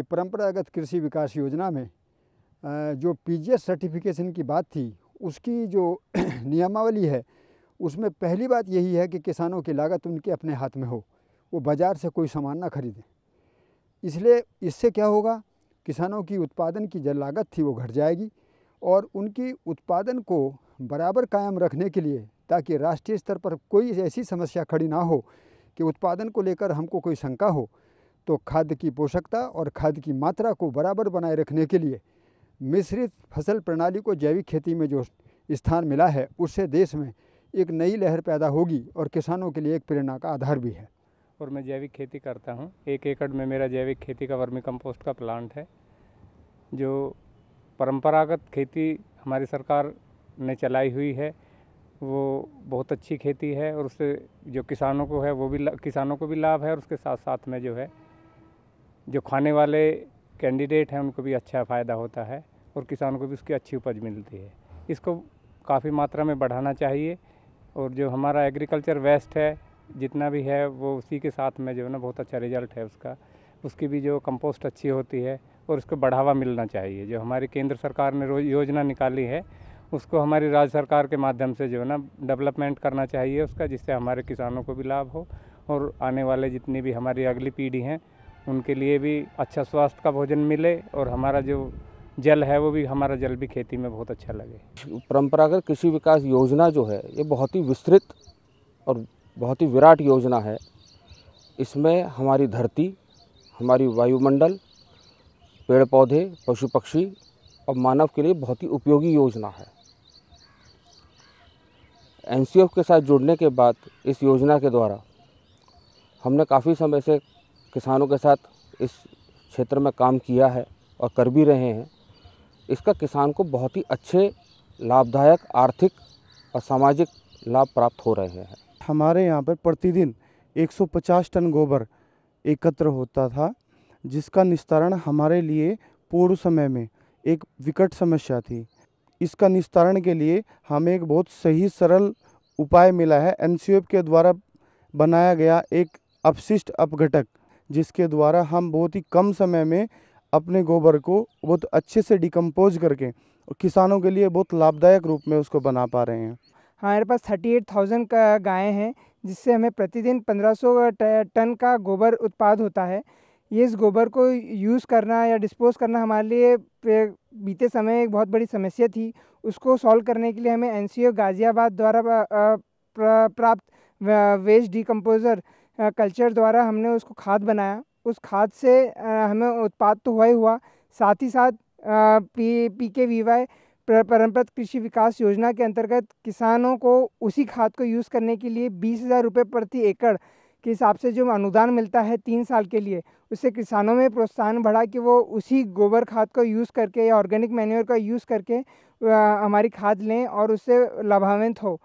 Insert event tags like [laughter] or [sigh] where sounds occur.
कि परंपरागत कृषि विकास योजना में जो पीजीएस सर्टिफिकेशन की बात थी, उसकी जो [clears throat] नियमावली है, उसमें पहली बात यही है कि किसानों की लागत उनके अपने हाथ में हो, वो बाज़ार से कोई सामान ना खरीदें। इसलिए इससे क्या होगा, किसानों की उत्पादन की जो लागत थी वो घट जाएगी और उनकी उत्पादन को बराबर कायम रखने के लिए, ताकि राष्ट्रीय स्तर पर कोई ऐसी समस्या खड़ी ना हो कि उत्पादन को लेकर हमको कोई शंका हो तो खाद्य की पोषकता और खाद्य की मात्रा को बराबर बनाए रखने के लिए मिश्रित फ़सल प्रणाली को जैविक खेती में जो स्थान मिला है, उससे देश में एक नई लहर पैदा होगी और किसानों के लिए एक प्रेरणा का आधार भी है। और मैं जैविक खेती करता हूँ। एक एकड़ में मेरा जैविक खेती का वर्मी कंपोस्ट का प्लांट है, जो परंपरागत खेती हमारी सरकार ने चलाई हुई है। वो बहुत अच्छी खेती है और उससे जो किसानों को है, वो भी किसानों को भी लाभ है और उसके साथ साथ में जो है जो खाने वाले कैंडिडेट हैं, उनको भी अच्छा फ़ायदा होता है और किसानों को भी उसकी अच्छी उपज मिलती है। इसको काफ़ी मात्रा में बढ़ाना चाहिए और जो हमारा एग्रीकल्चर वेस्ट है, जितना भी है, वो उसी के साथ में जो है ना, बहुत अच्छा रिज़ल्ट है उसका। उसकी भी जो कंपोस्ट अच्छी होती है और उसको बढ़ावा मिलना चाहिए। जो हमारी केंद्र सरकार ने योजना निकाली है, उसको हमारी राज्य सरकार के माध्यम से जो है ना, डेवलपमेंट करना चाहिए उसका, जिससे हमारे किसानों को भी लाभ हो और आने वाले जितनी भी हमारी अगली पीढ़ी हैं उनके लिए भी अच्छा स्वास्थ्य का भोजन मिले और हमारा जो जल है वो भी, हमारा जल भी खेती में बहुत अच्छा लगे। परंपरागत कृषि विकास योजना जो है, ये बहुत ही विस्तृत और बहुत ही विराट योजना है। इसमें हमारी धरती, हमारी वायुमंडल पेड़ पौधे पशु पक्षी और मानव के लिए बहुत ही उपयोगी योजना है। एनसीएफ के साथ जुड़ने के बाद इस योजना के द्वारा हमने काफ़ी समय से किसानों के साथ इस क्षेत्र में काम किया है और कर भी रहे हैं। इसका किसान को बहुत ही अच्छे, लाभदायक, आर्थिक और सामाजिक लाभ प्राप्त हो रहे हैं। हमारे यहाँ पर प्रतिदिन 150 टन गोबर एकत्र होता था, जिसका निस्तारण हमारे लिए पूर्व समय में एक विकट समस्या थी। इसका निस्तारण के लिए हमें एक बहुत सही, सरल उपाय मिला है। एन के द्वारा बनाया गया एक अपशिष्ट अपघटक जिसके द्वारा हम बहुत ही कम समय में अपने गोबर को बहुत अच्छे से डिकम्पोज करके किसानों के लिए बहुत लाभदायक रूप में उसको बना पा रहे हैं। हमारे पास थर्टी एट थाउज़ेंड का गायें हैं, जिससे हमें प्रतिदिन पंद्रह सौ टन का गोबर उत्पाद होता है। ये इस गोबर को यूज़ करना या डिस्पोज करना हमारे लिए बीते समय एक बहुत बड़ी समस्या थी। उसको सॉल्व करने के लिए हमें एनसीओ गाज़ियाबाद द्वारा प्राप्त वेस्ट डिकम्पोज़र कल्चर द्वारा हमने उसको खाद बनाया। उस खाद से हमें उत्पाद तो हुआ ही हुआ। साथ ही साथ P P K V Y परंपरागत कृषि विकास योजना के अंतर्गत किसानों को उसी खाद को यूज़ करने के लिए बीस हज़ार रुपये प्रति एकड़ के हिसाब से जो अनुदान मिलता है तीन साल के लिए, उससे किसानों में प्रोत्साहन बढ़ा कि वो उसी गोबर खाद को यूज़ करके या ऑर्गेनिक मैन्योर का यूज़ करके हमारी खाद लें और उससे लाभान्वित हो।